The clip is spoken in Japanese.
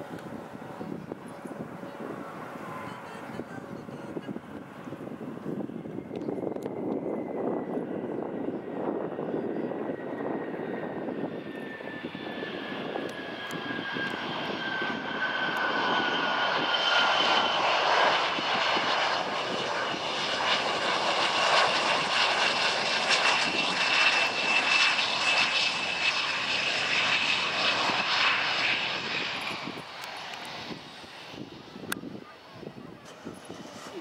何?